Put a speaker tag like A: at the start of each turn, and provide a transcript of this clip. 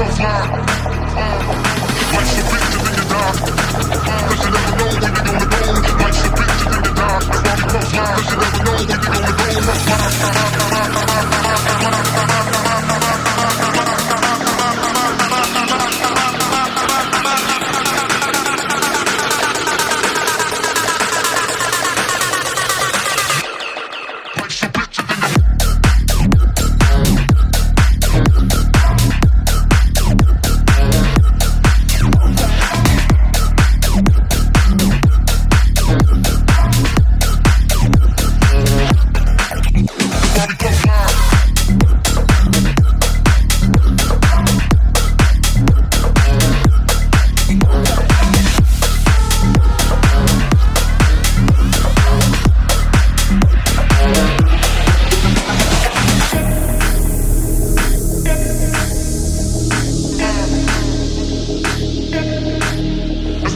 A: come fly. A. Cause you never know when you're gonna go. Cause you never know when you're gonna go.